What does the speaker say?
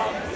Oh.